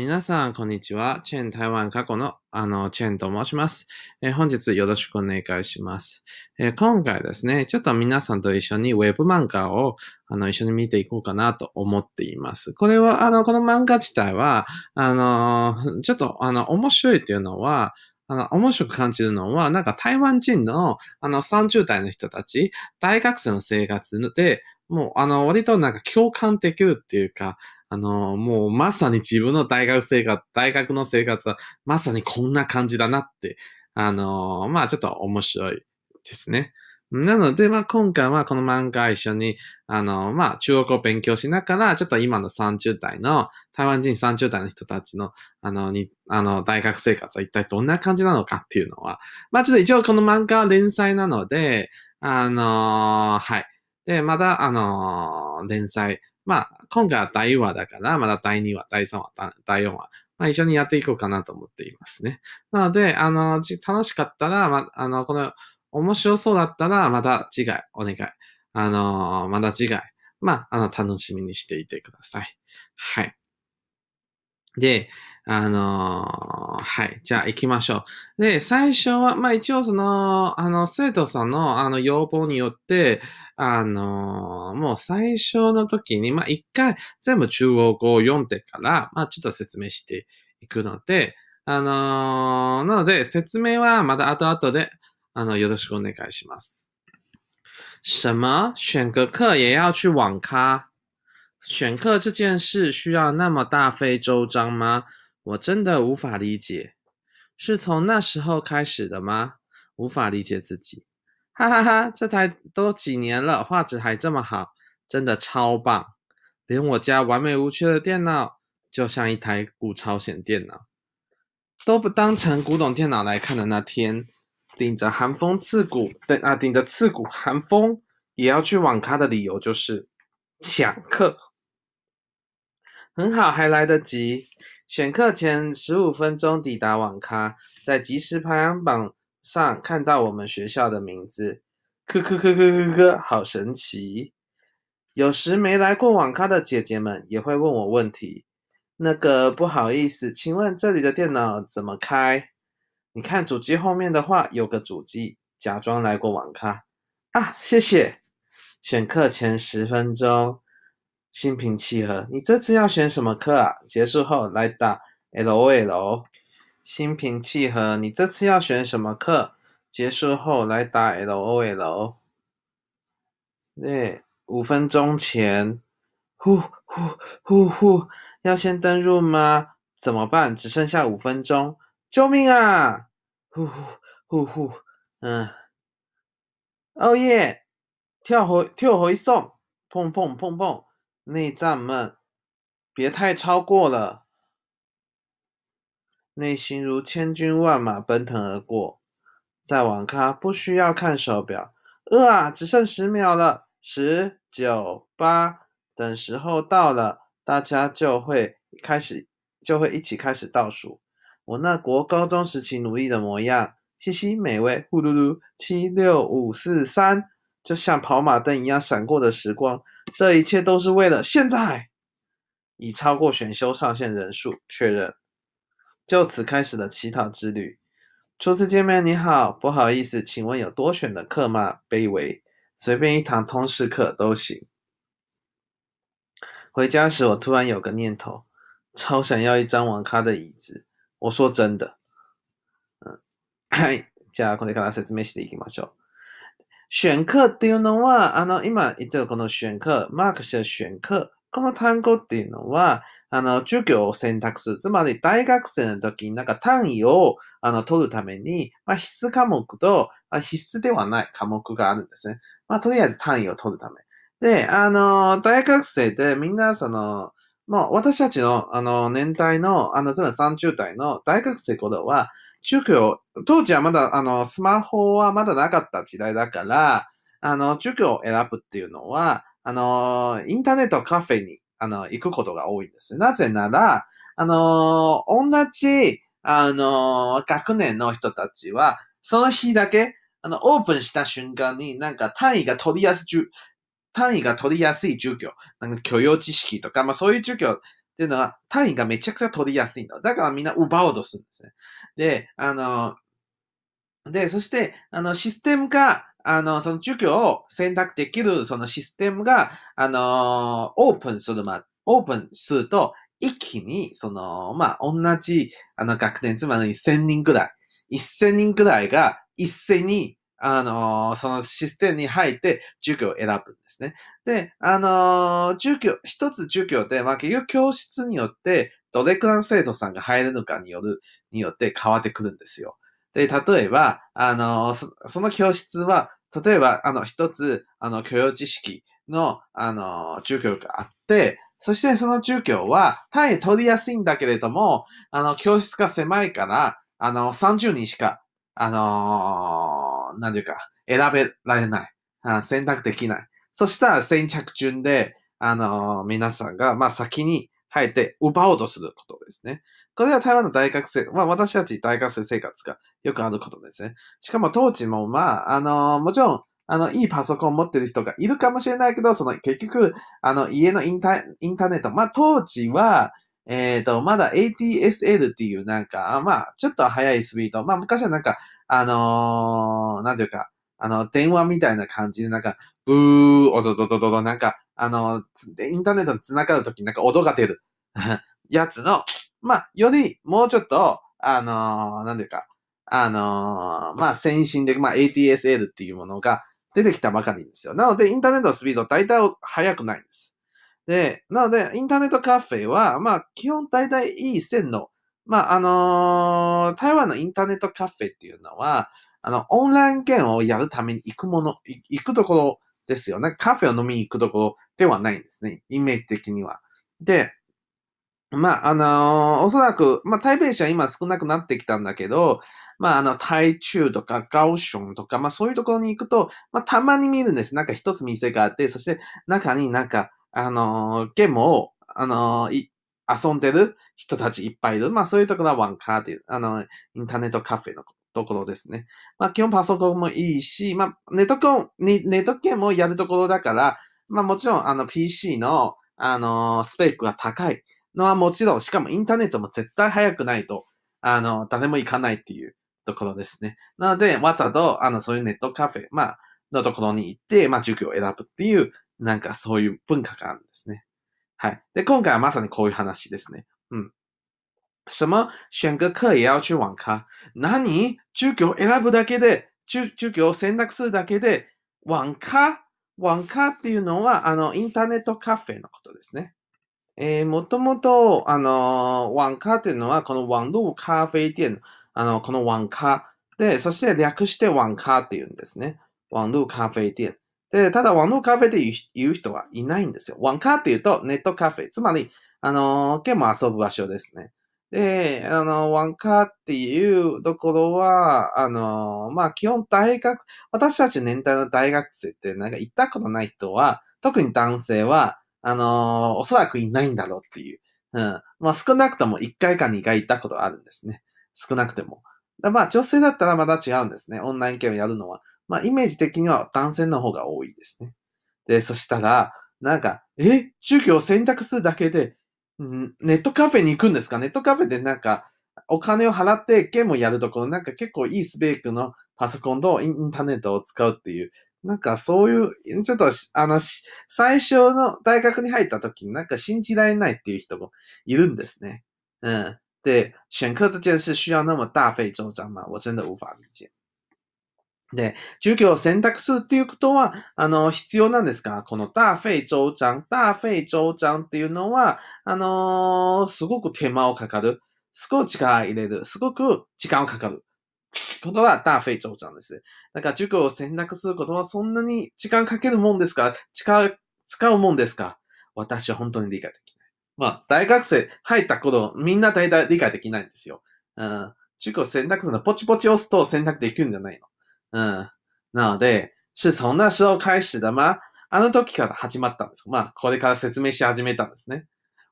皆さん、こんにちは。チェーン台湾過去の、あの、チェーンと申します。えー、本日よろしくお願いします、えー、今回ですね、ちょっと皆さんと一緒にウェブ漫画を、あの、一緒に見ていこうかなと思っています。これは、あの、この漫画自体は、あの、ちょっと、あの、面白いっていうのは、あの、面白く感じるのは、なんか台湾人の、あの、30代の人たち、大学生の生活で、もう、あの、割となんか共感できるっていうか、あの、もうまさに自分の大学生活、大学の生活はまさにこんな感じだなって、あの、まあちょっと面白いですね。なので、まあ今回はこの漫画一緒に、あの、まあ中国語を勉強しながら、ちょっと今の30代の、台湾人30代の人たちの、あの、に、あの、大学生活は一体どんな感じなのかっていうのは、まあちょっと一応この漫画は連載なので、あのはい。で、まだ、あの連載、まあ、今回は第1話だから、まだ第2話、第3話、第4話、まあ一緒にやっていこうかなと思っていますね。なので、あの、楽しかったら、ま、あの、この、面白そうだったら、また次回、お願い。あの、また次回、まあ、あの、楽しみにしていてください。はい。で、あのー、はい。じゃあ行きましょう。で、最初は、まあ一応その、あの、生徒さんのあの要望によって、あのー、もう最初の時に、まあ一回全部中国語を読んでから、まあちょっと説明していくので、あのー、なので説明はまだ後々で、あの、よろしくお願いします。什么？选个课也要去网咖？选课这件事需要那么大费周章吗？我真的无法理解，是从那时候开始的吗？无法理解自己，哈哈哈！这台都几年了，画质还这么好，真的超棒，连我家完美无缺的电脑，就像一台古朝鲜电脑，都不当成古董电脑来看的那天，顶着寒风刺骨对啊，顶着刺骨寒风也要去网咖的理由就是抢课，很好，还来得及。选课前十五分钟抵达网咖，在即时排行榜上看到我们学校的名字，科科科科科科，好神奇！有时没来过网咖的姐姐们也会问我问题，那个不好意思，请问这里的电脑怎么开？你看主机后面的话有个主机，假装来过网咖啊，谢谢。选课前十分钟。心平气和，你这次要选什么课啊？结束后来打 L O L。心平气和，你这次要选什么课？结束后来打 L O L。对，五分钟前，呼呼呼呼，要先登入吗？怎么办？只剩下五分钟，救命啊！呼呼呼呼，嗯，哦耶，跳回跳回送，砰砰砰砰。内脏们，别太超过了。内心如千军万马奔腾而过，在网咖不需要看手表。呃啊，只剩十秒了，十九八，等时候到了，大家就会开始，就会一起开始倒数。我那国高中时期努力的模样，嘻嘻，美味，呼噜噜，七六五四三。就像跑马灯一样闪过的时光，这一切都是为了现在。已超过选修上限人数，确认。就此开始了乞讨之旅。初次见面，你好，不好意思，请问有多选的课吗？卑微，随便一堂通识课都行。回家时，我突然有个念头，超想要一张网咖的椅子。我说真的。嗯，嗨，じゃあこれから説明していきましょう。 選課っていうのは、あの、今言ってるこの選課、マークして選課、この単語っていうのは、あの、授業を選択する。つまり、大学生の時になんか単位を、あの、取るために、まあ、必須科目と、あ必須ではない科目があるんですね。まあ、とりあえず単位を取るため。で、あの、大学生でみんな、その、もう私たちの、あの、年代の、あの、つまり30代の大学生頃は、中教、当時はまだ、あの、スマホはまだなかった時代だから、あの、中教を選ぶっていうのは、あの、インターネットカフェに、あの、行くことが多いんです。なぜなら、あの、同じ、あの、学年の人たちは、その日だけ、あの、オープンした瞬間になんか単位が取りやすい、単位が取りやすい授業、なんか許容知識とか、まあそういう授業っていうのは単位がめちゃくちゃ取りやすいの。だからみんな奪おうとするんですね。で、あの、で、そして、あの、システムが、あの、その授業を選択できる、そのシステムが、あの、オープンするま、オープンすると、一気に、その、まあ、同じ、あの、学年、つまり1000人くらい、1000人くらいが一斉に、あのそのシステムに入って授業を選ぶんですね。で、あの授業、一つ授業で、まあ、結局教室によって、どれくらい生徒さんが入れるかによる、によって変わってくるんですよ。で、例えば、あのそ、その教室は、例えば、あの、一つ、あの、教養知識の、あの、授業があって、そしてその授業は単位取りやすいんだけれども、あの、教室が狭いから、あの、30人しか、あのー、なんていうか、選べられないあ。選択できない。そしたら先着順で、あのー、皆さんが、まあ、先に入って奪おうとすることですね。これは台湾の大学生、まあ私たち大学生生活がよくあることですね。しかも当時も、まあ、あのー、もちろん、あの、いいパソコンを持ってる人がいるかもしれないけど、その結局、あの、家のインタインターネット、まあ、当時は、えっ、ー、と、まだ ATSL っていうなんか、まあ、ちょっと速いスピード。まあ、昔はなんか、あのー、なんていうか、あの、電話みたいな感じで、なんか、ブー、おどどどどど、なんか、あの、インターネットに繋がるときになんか音が出る やつの、まあ、より、もうちょっと、あのー、なんていうか、あのー、まあ、先進的、まあ、ATSL っていうものが、出てきたばかりですよ。なので、インターネットのスピード大体速くないんです。で、なので、インターネットカフェは、まあ、基本大体いい線の、まあ、あのー、台湾のインターネットカフェっていうのは、あの、オンライン券をやるために行くもの、行くところですよね。カフェを飲みに行くところではないんですね。イメージ的には。で、まあ、あのー、おそらく、まあ、台北市は今少なくなってきたんだけど、まあ、あの、台中とか、ガオションとか、まあ、そういうところに行くと、まあ、たまに見るんです。なんか一つ店があって、そして中になんか、あのー、ゲームを、あのー、遊んでる人たちいっぱいいる。まあ、そういうところはワンカーっていう、あの、インターネットカフェのところですね。まあ、基本パソコンもいいし、まあ、ネットコン、ネットゲームをやるところだから、まあ、もちろん、あの、PC の、あのー、スペックが高いのはもちろん、しかもインターネットも絶対早くないと、あの、誰も行かないっていう。ところですね。なので、わざと、あの、そういうネットカフェ、まあ、のところに行って、まあ、授業を選ぶっていう、なんかそういう文化があるんですね。はい。で、今回はまさにこういう話ですね。うん。什么選个课也要去網咖？何？授業を選ぶだけで、授業を選択するだけで、網咖？網咖っていうのは、あの、インターネットカフェのことですね。えー、もともと、あの、網咖っていうのは、この網絡咖啡店あの、このワンカで、そして略してワンカって言うんですね。ワンルーカフェ店。で、ただワンカフェで言う人はいないんですよ。ワンカーって言うとネットカフェ。つまり、あの、県も遊ぶ場所ですね。で、あの、ワンカーっていうところは、あの、まあ、基本大学、私たち年代の大学生ってなんか行ったことない人は、特に男性は、あの、おそらくいないんだろうっていう。うん。まあ、少なくとも1回か2回行ったことあるんですね。少なくても。まあ、女性だったらまだ違うんですね。オンライン系をやるのは。まあ、イメージ的には男性の方が多いですね。で、そしたら、なんか、え？宗教を選択するだけで、ん？ネットカフェに行くんですか？ネットカフェでなんか、お金を払ってゲームをやるところ、なんか結構いいスペックのパソコンとインターネットを使うっていう、なんかそういう、ちょっと、あの、最初の大学に入った時になんか信じられないっていう人もいるんですね。うん。で、選課这件事需要那么大費周章吗？我真的無法理解。で、授業を選択するっていうことは、あの、必要なんですか？この大費周章、大費周章っていうのは、あのー、すごく手間をかかる。すごく力入れる。すごく時間をかかる。ことは大費周章です。だから授業を選択することはそんなに時間かけるもんですか？使う、使うもんですか？私は本当に理解できない。まあ、大学生入った頃、みんな大体理解できないんですよ。うん。中国選択するのはポチポチ押すと選択できるんじゃないの。うん。なので、是从那時候開始的吗？あの時から始まったんです。まあ、これから説明し始めたんですね。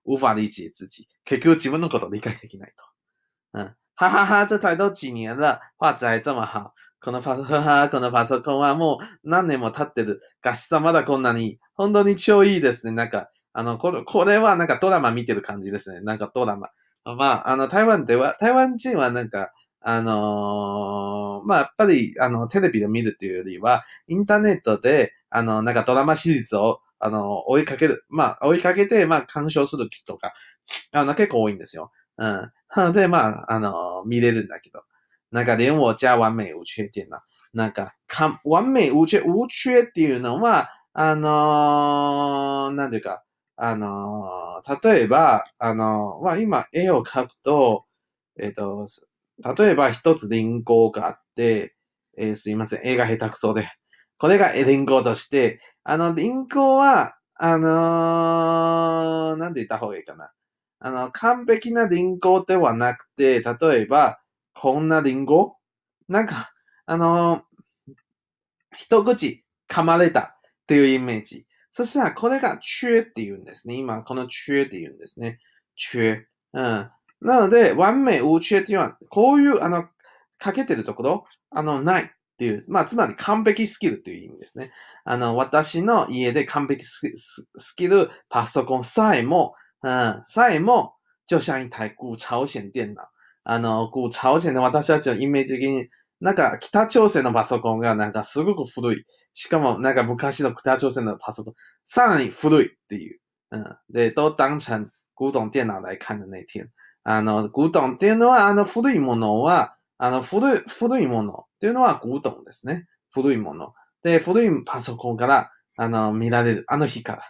無法理解自己。結局自分のことを理解できないと。うん。哈哈哈，这台都几年了，画质还这么好。このパソコン、このパソコンはもう何年も経ってる。画質はまだこんなに、本当に超いいですね。なんか、あの、これ、これはなんかドラマ見てる感じですね。なんかドラマ。まあ、あの、台湾では、台湾人はなんか、あのー、まあ、やっぱり、あの、テレビで見るっていうよりは、インターネットで、あの、なんかドラマシリーズを、あの、追いかける、まあ、追いかけて、まあ、干渉する気とか、あの、結構多いんですよ。うん。なので、まあ、あの、見れるんだけど。なんか、連我家完美無缺点な。なんか、か、完美無缺、無缺っていうのは、あのー、なんていうか、あのー、例えば、あのー、まあ、今、絵を描くと、えっ、と、例えば一つリンゴがあって、えー、すいません、絵が下手くそで。これがリンゴとして、あの、リンゴは、あのー、なんて言った方がいいかな。あの、完璧なリンゴではなくて、例えば、こんなリンゴなんか、あのー、一口噛まれたっていうイメージ。そしたら、これが中って言うんですね。今、この中って言うんですね。中。うん。なので、完美無缺っていうのは、こういう、あの、かけてるところ、あの、ないっていう、まあ、つまり完璧スキルっていう意味ですね。あの、私の家で完璧スキル、パソコンさえも、うん、さえも、就像一台古朝鮮電腦。あの、古朝鮮の私たちのイメージ的に、なんか北朝鮮のパソコンがなんかすごく古い。しかもなんか昔の北朝鮮のパソコン、さらに古いっていう。うん。で、都当成古董電脑来看的那天。あの、古董っていうのは、あの、古いものは、あの、古い、古いものっていうのは古董ですね。古いもの。で、古いパソコンから、あの、見られる。あの日から。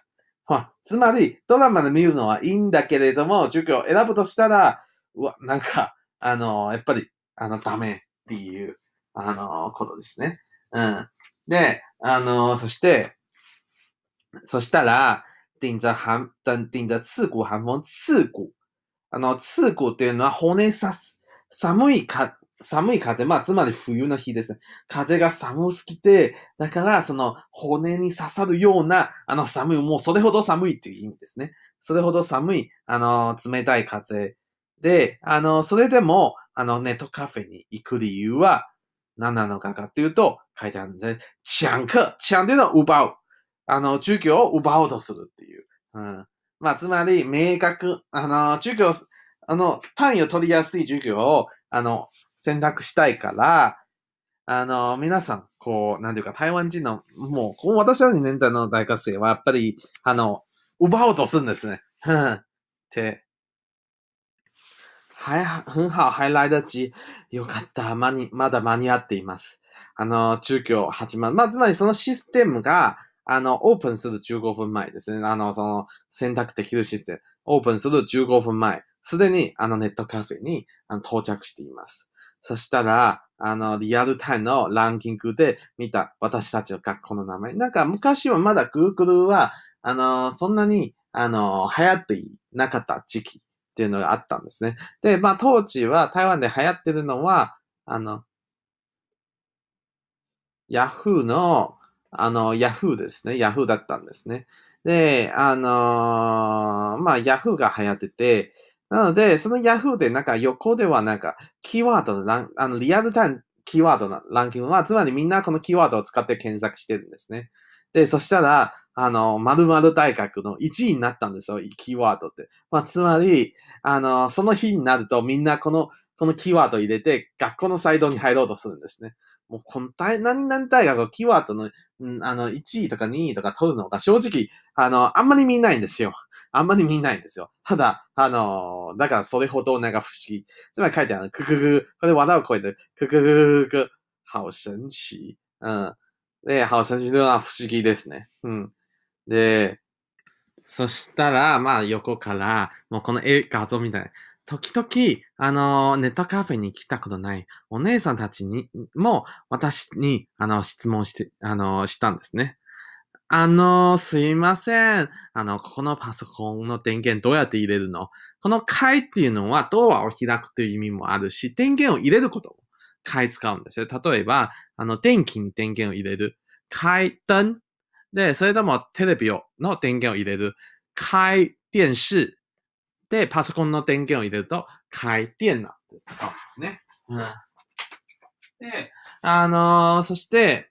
ま、つまり、ドラマで見るのはいいんだけれども、授業を選ぶとしたら、うわ、なんか、あの、やっぱり、あの、ダメっていう、あの、ことですね。うん。で、あの、そして、そしたら、顶着寒、等顶着刺骨寒风刺骨あの、通鼓っていうのは骨刺す。寒いか、寒い風。まあ、つまり冬の日ですね。風が寒すぎて、だから、その、骨に刺さるような、あの、寒い、もうそれほど寒いっていう意味ですね。それほど寒い、あの、冷たい風。で、あの、それでも、あの、ネットカフェに行く理由は、何なのかかっていうと、書いてあるんで、抢課、抢っていうのは奪う。あの、授業を奪おうとするっていう。うん。まあ、つまり、明確、あの、授業、あの、単位を取りやすい授業を、あの、選択したいから、あの、皆さん、こう、なんていうか、台湾人の、もう、こう私ら2年代の大学生は、やっぱり、あの、奪おうとするんですね。ふん。て。はい、很好、还来得及。よかった。まに、まだ間に合っています。あの、中教始まる。まあ、つまりそのシステムが、あの、オープンする15分前ですね。あの、その、選択できるシステム。オープンする15分前。すでに、あの、ネットカフェにあの到着しています。そしたら、あの、リアルタイムのランキングで見た私たちの学校の名前。なんか、昔はまだ Google は、あの、そんなに、あの、流行っていなかった時期っていうのがあったんですね。で、まあ、当時は台湾で流行ってるのは、あの、Yahoo のあの、ヤフーですね。ヤフーだったんですね。で、あのー、まあ、ヤフーが流行ってて、なので、そのヤフーでなんか横ではなんか、キーワードのラン、あの、リアルタイムキーワードのランキングは、つまりみんなこのキーワードを使って検索してるんですね。で、そしたら、あの、〇〇大学の1位になったんですよ、キーワードって。まあ、つまり、あの、その日になるとみんなこの、このキーワードを入れて学校のサイトに入ろうとするんですね。もう、この大、何々大学のキーワードの、うん、あの、1位とか2位とか取るのが正直、あの、あんまり見ないんですよ。あんまり見ないんですよ。ただ、あのだからそれほどなんか不思議。つまり書いてある、くくく、これ笑う声で、くくくく、好神奇。うん。で、好神奇というのは不思議ですね。うん。で、そしたら、まあ横から、もうこの絵画像みたいな。時々、あの、ネットカフェに来たことないお姉さんたちにも、私に、あの、質問して、あの、したんですね。あの、すいません。あの、ここのパソコンの電源どうやって入れるの？この回っていうのはドアを開くという意味もあるし、電源を入れることも回使うんですよ。例えば、あの、電気に電源を入れる。開灯。で、それともテレビをの電源を入れる。開電視。で、パソコンの電源を入れると、開電脑って使うんですね。うん。で、あのー、そして、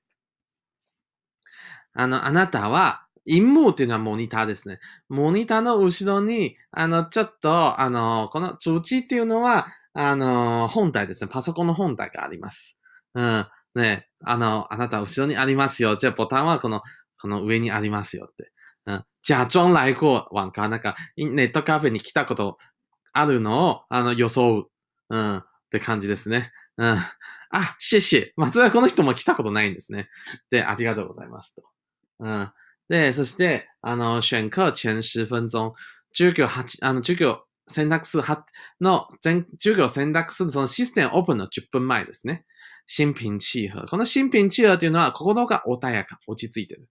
あの、あなたは、陰幕っていうのはモニターですね。モニターの後ろに、あの、ちょっと、あの、この通知っていうのは、あの、本体ですね。パソコンの本体があります。うん。ね、あの、あなた後ろにありますよ。じゃあボタンはこの、この上にありますよって。うん。假装来过往か、なんか、ネットカフェに来たことあるのを、あの、装う。うん。って感じですね。うん。あ、シェシェ。松田この人も来たことないんですね。で、ありがとうございますと。うん。で、そして、あの、選課前10分鐘、授業8、あの、授業選択数8の、全、授業選択するそのシステムオープンの10分前ですね。心平气和。この心平气和というのは、心が穏やか、落ち着いてる。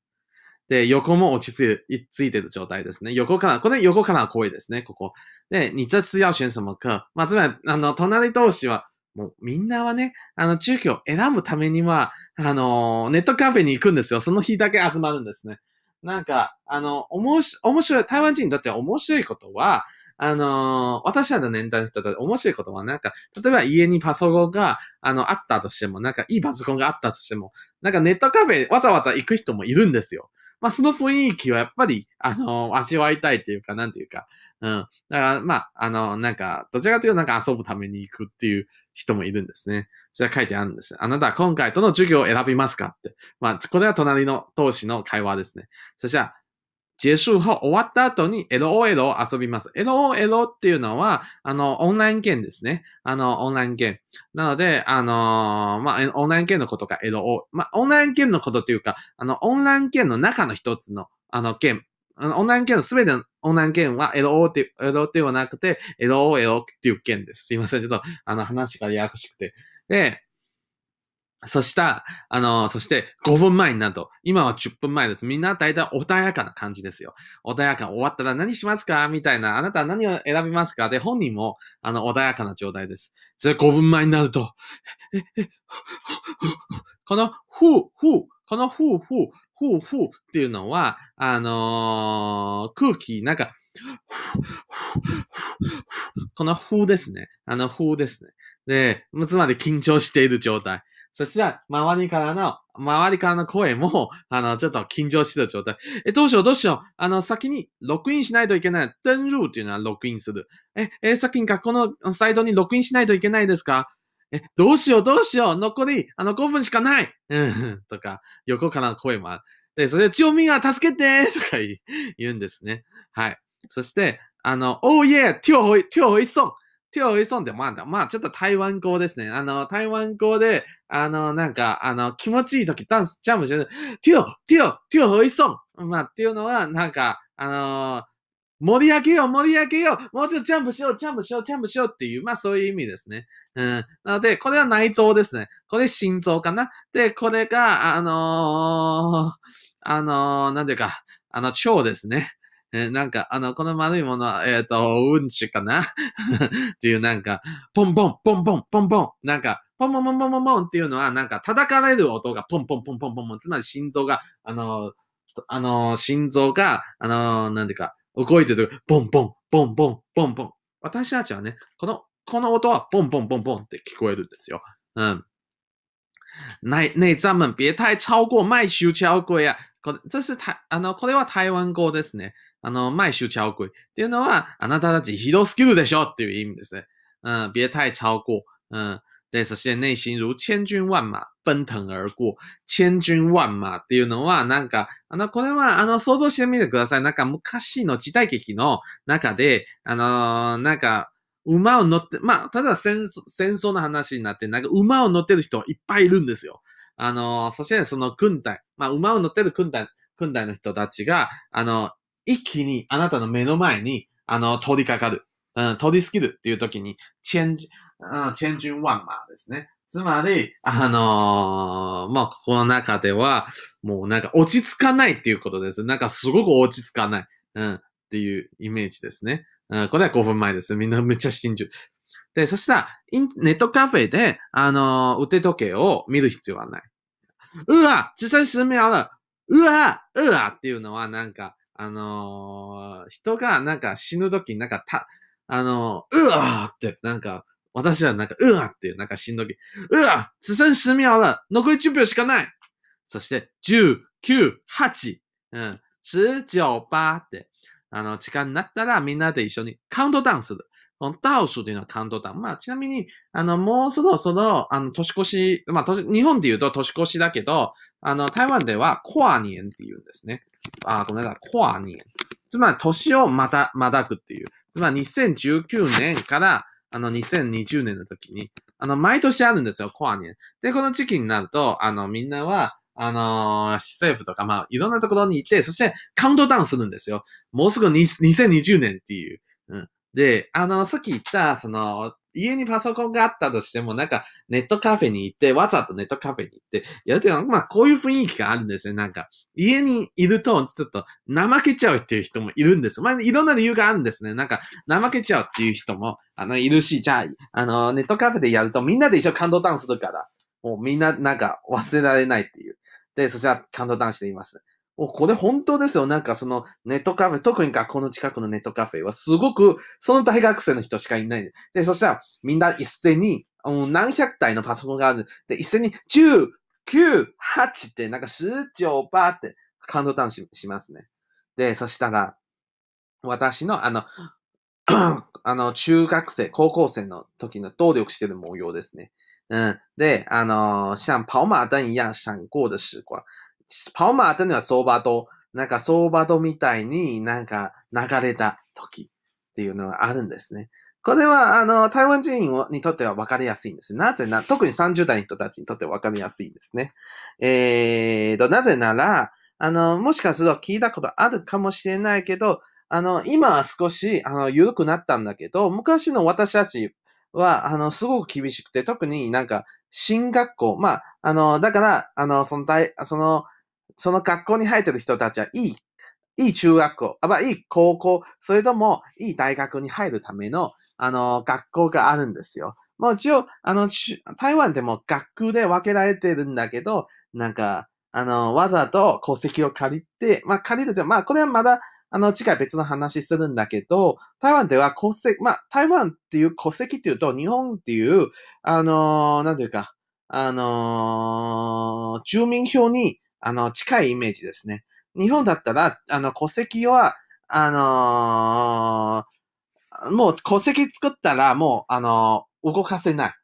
で、横も落ち着いついてる状態ですね。横から、これ横から声ですね、ここ。で、你这次要選什么課まあ、つまり、あの、隣同士は、もうみんなはね、あの、中期を選ぶためには、あの、ネットカフェに行くんですよ。その日だけ集まるんですね。なんか、あの、おもし、面白い、台湾人にとっては面白いことは、あのー、私らの年代の人だと面白いことは、なんか、例えば家にパソコンが、あの、あったとしても、なんかいいパソコンがあったとしても、なんかネットカフェわざわざ行く人もいるんですよ。まあ、その雰囲気はやっぱり、あの、味わいたいというか、なんていうか、うん。だから、まあ、あの、なんか、どちらかというとなんか遊ぶために行くっていう人もいるんですね。じゃあ書いてあるんです。あなたは今回との授業を選びますかって。まあ、これは隣の当時の会話ですね。そしたら、結束後、終わった後に LOL を遊びます。LOL っていうのは、あの、オンラインゲームですね。あの、オンラインゲーム。なので、あのー、まあ、オンラインゲームのことが LOL。まあ、オンラインゲームのことっていうか、あの、オンラインゲームの中の一つの、あの、ゲーム。あの、オンラインゲーム、すべてのオンラインゲームは LO っていう、LO ってはなくて、LOL っていうゲームです。すいません。ちょっと、あの、話がややこしくて。で、そした、あの、そして5分前になると、今は10分前です。みんな大体穏やかな感じですよ。穏やか、終わったら何しますか？みたいな。あなたは何を選びますか？で、本人も、あの、穏やかな状態です。それ5分前になると、この、ふう、ふう、このふう、ふう、ふう、ふうっていうのは、あのー、空気、なんか、この風ですね。あの風ですね。で、つまり緊張している状態。そしたら、周りからの、周りからの声も、あの、ちょっと緊張してる状態。え、どうしよう、どうしよう。あの、先にロックインしないといけない。登録っていうのはロックインする。え、え、先に学校のサイトにロックインしないといけないですか？え、どうしよう、どうしよう。残り、あの、5分しかない。うん、とか、横からの声もある。で、それで、チオミが助けて とか言うんですね。はい。そして、あの、おーイェー跳回、跳回送手を急んで、まあ、まあ、ちょっと台湾語ですね。あの、台湾語で、あの、なんか、あの、気持ちいい時、ダンス、ジャンプしてる、手を、手を、手を急ん。まあ、っていうのは、なんか、あのー、盛り上げよう、盛り上げよう、もうちょっとジャンプしよう、ジャンプしよう、ジャンプしようっていう、まあそういう意味ですね。うん。なので、これは内臓ですね。これ心臓かな。で、これが、あのー、あのー、なんていうか、あの、腸ですね。え、なんか、あの、この丸いものは、えっ、ー、と、うんちかな？っていうなんか、ポンポン、ポンポン、ポンポン、なんか、ポンポンポンポンポンポンっていうのは、なんか、叩かれる音がポンポンポンポンポンポン、つまり心臓が、あの、あの、心臓が、あの、なんていうか、動いてる、ポンポン、ポンポン、ポンポン。私たちはね、この、この音はポンポンポンポンって聞こえるんですよ。うん。内、内脏们别太超过麦修超贵啊！これ、这是台、あの、これは台湾語ですね。あの、前周超过っていうのは、あなたたちひどすぎるでしょっていう意味ですね。うん、别太超过。うん。で、そして内心如千軍万馬、奔騰而過。千軍万馬っていうのは、なんか、あの、これは、あの、想像してみてください。なんか、昔の時代劇の中で、あのー、なんか、馬を乗って、まあ、例えば戦争戦争の話になって、なんか馬を乗ってる人いっぱいいるんですよ。あのー、そしてその軍隊、まあ、馬を乗ってる軍隊、軍隊の人たちが、あの、一気にあなたの目の前に、あの、通りかかる。うん、通り過ぎるっていう時に、チェン、うん、チェンジンワンマーですね。つまり、あのー、まあ、ここの中では、もうなんか落ち着かないっていうことです。なんかすごく落ち着かない。うん、っていうイメージですね。うん、これは5分前です。みんなめっちゃ信じる。で、そしたら、ネットカフェで、あのー、腕時計を見る必要はない。うわ只剩十秒了うわうわっていうのはなんか、あのー、人がなんか死ぬ時になんかた、あのー、うわーってなんか私はなんか、うわっていう、なんか死ぬ時、うわ只剩10秒了残り10秒しかないそして、10、9、8、うん、10、9、8って、あの、時間になったらみんなで一緒にカウントダウンする。この倒数というのはカウントダウン。まあ、ちなみに、あの、もうそろそろ、あの、年越し、まあ、日本で言うと年越しだけど、あの、台湾では、コアニエンって言うんですね。あ、ごめんなさい、コアニエン。つまり、年をまた、まだくっていう。つまり、2019年から、あの、2020年の時に、あの、毎年あるんですよ、コアニエン。で、この時期になると、あの、みんなは、あのー、政府とか、まあ、いろんなところに行って、そしてカウントダウンするんですよ。もうすぐ2020年っていう。うん。で、あの、さっき言った、その、家にパソコンがあったとしても、なんか、ネットカフェに行って、わざとネットカフェに行って、やるというのは、まあ、こういう雰囲気があるんですね。なんか、家にいると、ちょっと、怠けちゃうっていう人もいるんです。まあ、いろんな理由があるんですね。なんか、怠けちゃうっていう人も、あの、いるし、じゃあ、あの、ネットカフェでやると、みんなで一緒カウントダウンするから、もうみんな、なんか、忘れられないっていう。で、そしたらカウントダウンしています。お、これ本当ですよ。なんかそのネットカフェ、特に学校の近くのネットカフェはすごく、その大学生の人しかいない。で、そしたらみんな一斉に、うん、何百台のパソコンがある。で、一斉に10、9、8ってなんか数値をバーってカウントダウンしますね。で、そしたら、私のあの、あの、中学生、高校生の時の動力してる模様ですね。うん。で、あの、像跑馬灯一样闪过的時光。跑馬灯は相場と、なんか相場とみたいになんか流れた時っていうのがあるんですね。これは、あの、台湾人にとっては分かりやすいんです。なぜな、特に30代の人たちにとっては分かりやすいんですね。えーと、なぜなら、あの、もしかすると聞いたことあるかもしれないけど、あの、今は少し、あの、緩くなったんだけど、昔の私たちは、あの、すごく厳しくて、特になんか、進学校、まあ、あの、だから、あの、その、その、その学校に入ってる人たちは、いい、いい中学校、あ、まあ、いい高校、それとも、いい大学に入るための、あの、学校があるんですよ。もう一応、あの、台湾でも学区で分けられてるんだけど、なんか、あの、わざと戸籍を借りて、まあ、借りるって、まあ、これはまだ、あの、次回別の話するんだけど、台湾では戸籍、まあ、台湾っていう戸籍っていうと、日本っていう、あの、なんていうか、あの、住民票に、あの、近いイメージですね。日本だったら、あの、戸籍は、あのー、もう戸籍作ったら、もう、あのー、動かせない。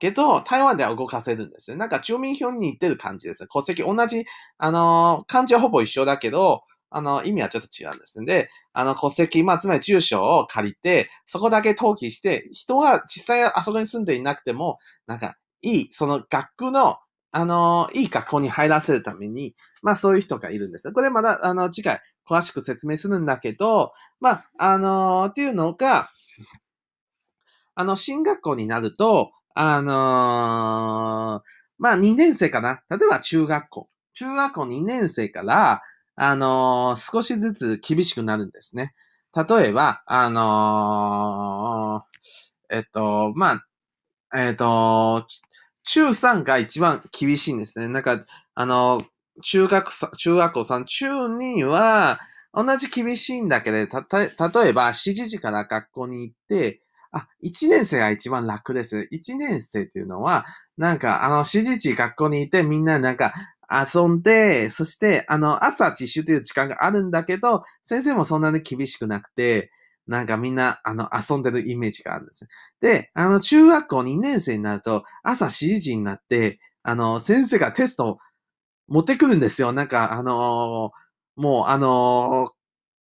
けど、台湾では動かせるんですよ。なんか住民票に似てる感じです。戸籍同じ、あのー、漢字はほぼ一緒だけど、あの、意味はちょっと違うんですんで、あの、戸籍、まあ、つまり住所を借りて、そこだけ登記して、人は実際あそこに住んでいなくても、なんか、いい、その学区の、あの、いい学校に入らせるために、まあそういう人がいるんです。これまだ、あの、次回、詳しく説明するんだけど、まあ、あのっていうのが、あの、進学校になると、あの、まあ2年生かな。例えば中学校。中学校2年生から、あの、少しずつ厳しくなるんですね。例えば、あの、えっと、まあ、えっと、中3が一番厳しいんですね。なんか、あの、中学、中学校3、中2は、同じ厳しいんだけど、た、た、例えば、7時から学校に行って、あ、1年生が一番楽です。1年生っていうのは、なんか、あの、7時学校に行ってみんななんか、遊んで、そして、あの、朝自習という時間があるんだけど、先生もそんなに厳しくなくて、なんかみんな、あの、遊んでるイメージがあるんです。で、あの、中学校2年生になると、朝7時になって、あの、先生がテストを持ってくるんですよ。なんか、あのもう、あの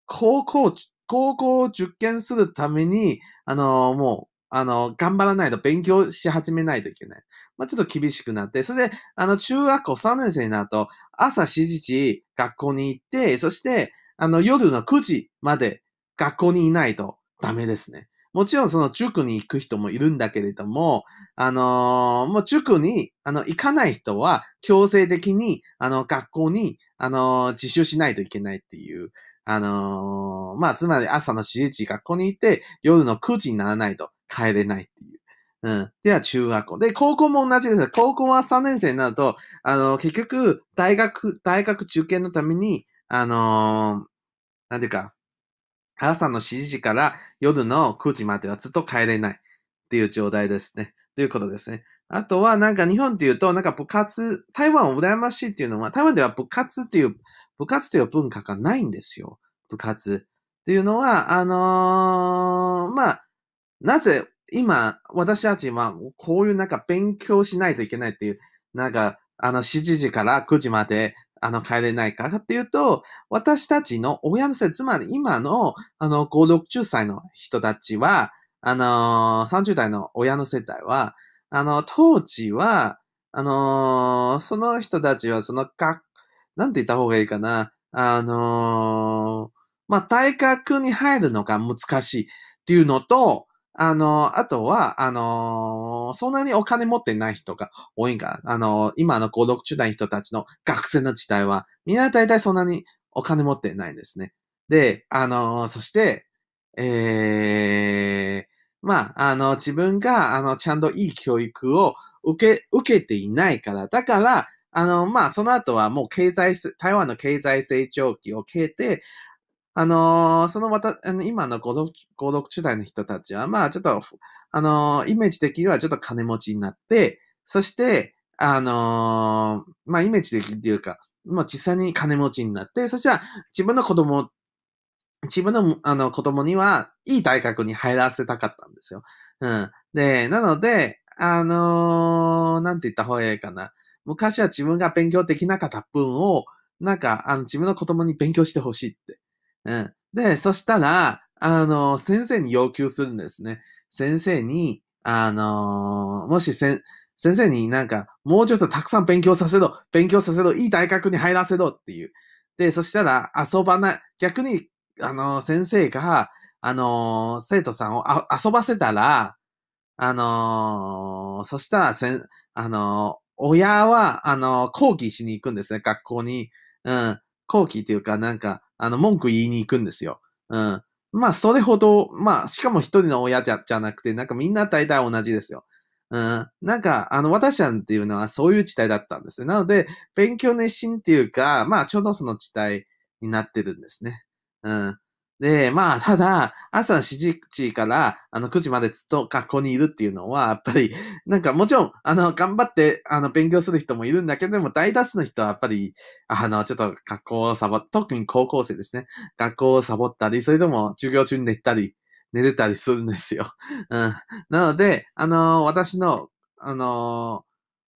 高校、高校を受験するために、あのもう、あの、頑張らないと勉強し始めないといけない。まあ、ちょっと厳しくなって、そして、あの、中学校3年生になると、朝7時学校に行って、そして、あの、夜の9時まで学校にいないとダメですね。もちろんその塾に行く人もいるんだけれども、あのー、もう塾に、あの、行かない人は強制的に、あの、学校に、あのー、自習しないといけないっていう、あのー、まあ、つまり朝の7時学校に行って、夜の9時にならないと帰れないっていう。うん。では、中学校。で、高校も同じです。高校は3年生になると、あの、結局、大学、大学受験のために、あのー、なんていうか、朝の7時から夜の9時まではずっと帰れない。っていう状態ですね。ということですね。あとは、なんか日本っていうと、なんか部活、台湾を羨ましいっていうのは、台湾では部活っていう、部活という文化がないんですよ。部活。っていうのは、あのー、まあ、なぜ今、私たちはこういうなんか勉強しないといけないっていう、なんか、あの、7時から9時まで、あの、帰れないかっていうと、私たちの親の世代、つまり今の、あの、5、60歳の人たちは、あの、30代の親の世代は、あの、当時は、あの、その人たちは、その、か、なんて言った方がいいかな。あの、まあ、大学に入るのが難しいっていうのと、あの、あとは、あのそんなにお金持ってない人が多いんか。あの今の5、6代人たちの学生の時代は、みんな大体そんなにお金持ってないんですね。で、あのそして、ええー、まあ、あの、自分が、あの、ちゃんといい教育を受け、受けていないから、だから、あの、まあ、その後はもう経済、台湾の経済成長期を経て、あのー、そのまた、あの今の5、6中代の人たちは、まあちょっと、あのー、イメージ的にはちょっと金持ちになって、そして、あのー、まあイメージ的っていうか、まあ実際に金持ちになって、そしたら自分の子供、自分のあの子供にはいい大学に入らせたかったんですよ。うん。で、なので、あのなんて言った方がいいかな。昔は自分が勉強できなかった分を、なんか、あの、自分の子供に勉強してほしいって。うん。で、そしたら、あの、先生に要求するんですね。先生に、あの、もし先生になんか、もうちょっとたくさん勉強させろ、勉強させろ、いい大学に入らせろっていう。で、そしたら遊ばない、逆に、あの、先生が、あの、生徒さんを遊ばせたら、あの、そしたらせん、あの、親は、あの、抗議しに行くんですね、学校に。うん。抗議っていうか、なんか、あの、文句言いに行くんですよ。うん。まあ、それほど、まあ、しかも一人の親じゃ、じゃなくて、なんかみんな大体同じですよ。うん。なんか、あの、私なんっていうのはそういう地帯だったんですよなので、勉強熱心っていうか、まあ、ちょうどその地帯になってるんですね。うん。で、まあ、ただ、朝7時から、あの、9時までずっと学校にいるっていうのは、やっぱり、なんかもちろん、あの、頑張って、あの、勉強する人もいるんだけども、大多数の人はやっぱり、あの、ちょっと学校をサボ、特に高校生ですね。学校をサボったり、それとも授業中に寝たり、寝れたりするんですよ。うん。なので、あの、私の、あの、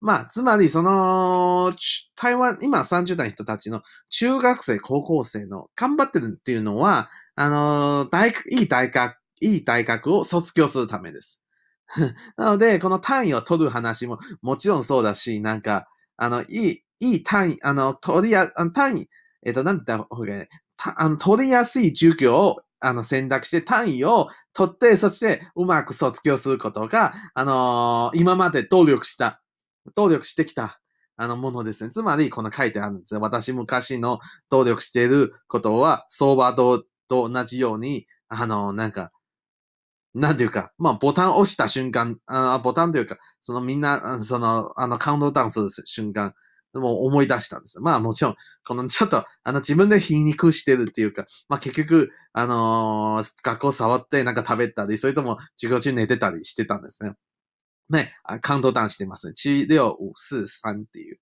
まあ、つまり、その、台湾、今30代の人たちの中学生、高校生の頑張ってるっていうのは、あの、大学、いい大学、いい大学を卒業するためです。なので、この単位を取る話ももちろんそうだし、なんか、あの、いい、いい単位、あの、取りや、あの単位、えっ、と、なんて言った方がいい？あの、取りやすい授業を、あの、選択して単位を取って、そしてうまく卒業することが、あのー、今まで努力した、努力してきた、あのものですね。つまり、この書いてあるんですよ。私昔の努力していることは、相場とと同じように、あの、なんか、なんていうか、まあ、ボタン押した瞬間、あボタンというか、そのみんな、その、あの、カウントダウンする瞬間、もう思い出したんです。まあもちろん、このちょっと、あの自分で皮肉してるっていうか、まあ結局、あのー、学校触ってなんか食べたり、それとも授業中寝てたりしてたんですね。ね、カウントダウンしてますね。7、6、5、4、3っていう。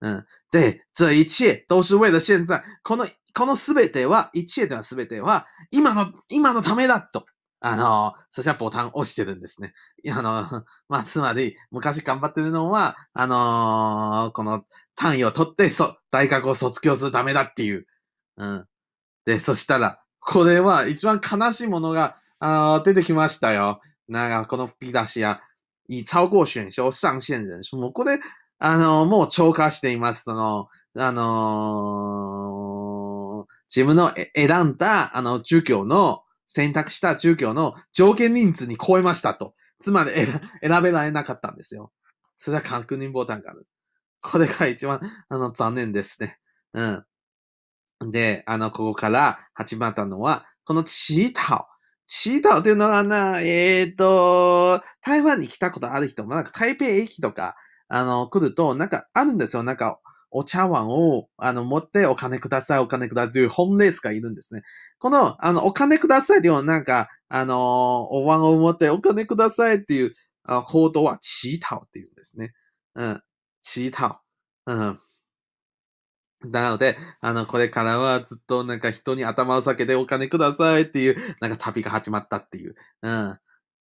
うん。で、这一切都是为了现在。このこのすべては、一へというのはすべては、今の、今のためだと。あの、そしたらボタンを押してるんですね。あの、まあ、つまり、昔頑張ってるのは、あのー、この単位を取って、そ、大学を卒業するためだっていう。うん。で、そしたら、これは一番悲しいものが、あ出てきましたよ。なんか、この吹き出しや、以超過選修上限人数。もうこれ、あの、もう超過しています。その、あのー、自分の選んだ、あの、授業の、選択した授業の条件人数に超えましたと。つまり選べられなかったんですよ。それは確認ボタンがある。これが一番、あの、残念ですね。うん。で、あの、ここから始まったのは、このチータオ。チータオというのはな、えっ、ー、と、台湾に来たことある人も、なんか台北駅とか、あの、来ると、なんかあるんですよ。なんか、お茶碗を、あの、持ってお金ください、お金くださいというホームレースがいるんですね。この、あの、お金くださいというのはなんか、あの、お椀を持ってお金くださいっていう行動は、チータオっていうんですね。うん。チータオ。うん。なので、あの、これからはずっとなんか人に頭を下げてお金くださいっていう、なんか旅が始まったっていう。うん。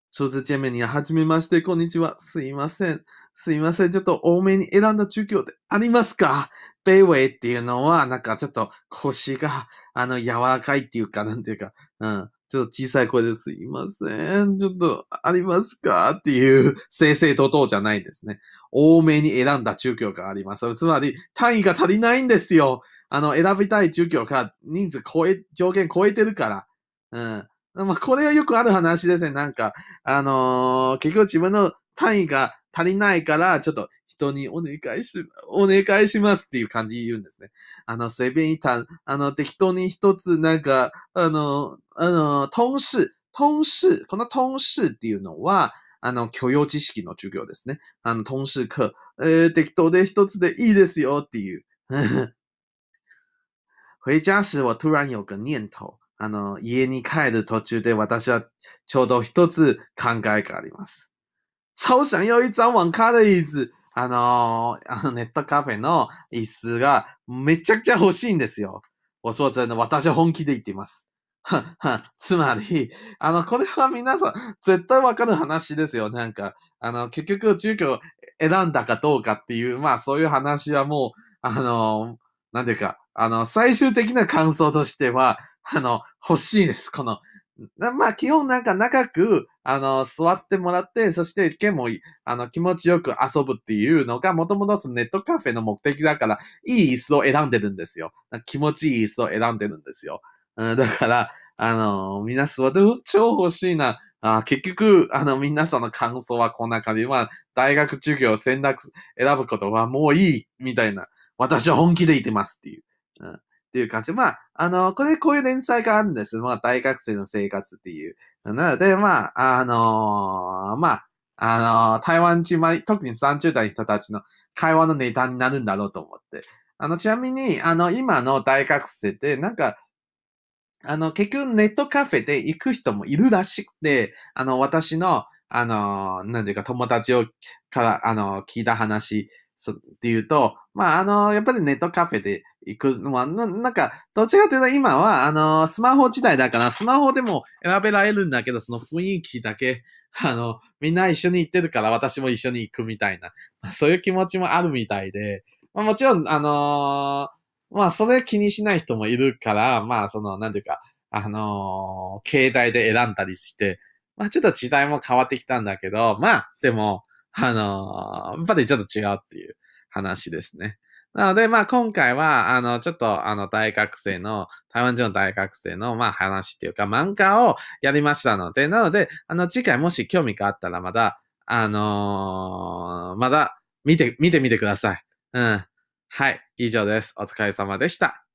初次見面にはじめまして、こんにちは。すいません。すいません。ちょっと多めに選んだ中京でありますか？ベイウェイっていうのは、なんかちょっと腰が、あの、柔らかいっていうか、なんていうか、うん。ちょっと小さい声ですいません。ちょっと、ありますか？っていう、正々と々じゃないですね。多めに選んだ中京があります。つまり、単位が足りないんですよ。あの、選びたい中京が人数超え、上限超えてるから。うん。まあ、これはよくある話ですね。なんか、あのー、結局自分の単位が足りないから、ちょっと人にお願いし、お願いしますっていう感じ言うんですね。あの、随便一谈、あの、適当に一つ、なんか、あの、あの、通事、通事、この通事っていうのは、あの、許容知識の授業ですね。あの、通事課、えー、適当で一つでいいですよっていう。回家時我突然有个念頭。あの、家に帰る途中で私はちょうど一つ考えがあります。超想要一張網咖的椅子。あのー、あのネットカフェの椅子がめちゃくちゃ欲しいんですよ。我说真的、私は本気で言っています。つまり、あの、これは皆さん絶対わかる話ですよ。なんか、あの、結局住居を選んだかどうかっていう、まあそういう話はもう、あの、なんていうか、あの、最終的な感想としては、あの、欲しいです。この、まあ、基本なんか長く、あの、座ってもらって、そして毛も、あの、気持ちよく遊ぶっていうのが、もともとそのネットカフェの目的だから、いい椅子を選んでるんですよ。気持ちいい椅子を選んでるんですよ。うん、だから、あの、皆座って超欲しいな。あ結局、あの、皆さんの感想はこんな感じ。まあ、大学授業を選択、選ぶことはもういい、みたいな。私は本気で言ってますっていう。うんっていう感じ。まあ、あの、これ、こういう連載があるんです。まあ、大学生の生活っていう。なので、まあ、あのー、まあ、あのー、台湾人、まあ、特に30代の人たちの会話のネタになるんだろうと思って。あの、ちなみに、あの、今の大学生って、なんか、あの、結局ネットカフェで行く人もいるらしくて、あの、私の、あの、なんていうか友達を、から、あの、聞いた話っていうと、まあ、あの、やっぱりネットカフェで行くのは、なんか、どっちかというと今は、あの、スマホ時代だから、スマホでも選べられるんだけど、その雰囲気だけ、あの、みんな一緒に行ってるから私も一緒に行くみたいな、まあそういう気持ちもあるみたいで、まあもちろん、あのー、まあそれ気にしない人もいるから、まあその、なんていうか、あのー、携帯で選んだりして、まあちょっと時代も変わってきたんだけど、まあ、でも、あのー、やっぱりちょっと違うっていう話ですね。なので、まあ今回は、あの、ちょっと、あの、大学生の、台湾人の大学生の、まあ話っていうか、漫画をやりましたので、なので、あの、次回もし興味があったら、まだ、あのー、まだ、見て、見てみてください。うん。はい。以上です。お疲れ様でした。